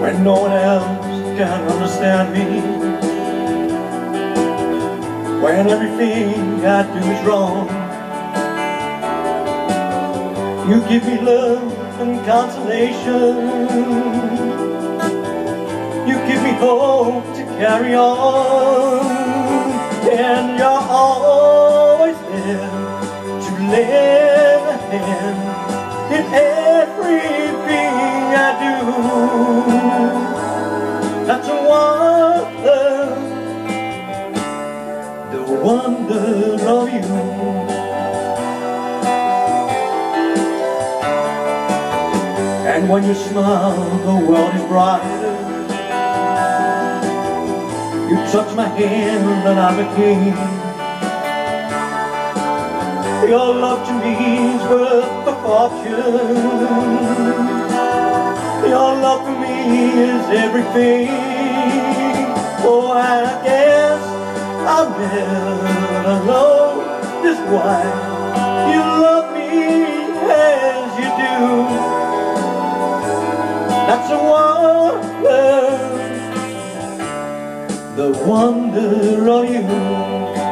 when no one else can understand me. When everything I do is wrong, you give me love and consolation. You give me hope to carry on, and you're always there to lend a hand in everything I do. The wonder of you. And when you smile, the world is brighter. You touch my hand and I'm a king. Your love to me is worth a fortune. Your love for me is everything. Oh, I guess Never know just why you love me as you do. That's a wonder, the wonder of you.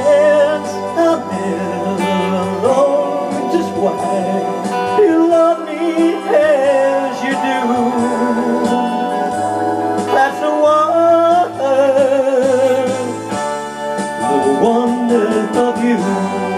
hands I'm in alone Just why you love me as you do. That's the wonder The wonder of you.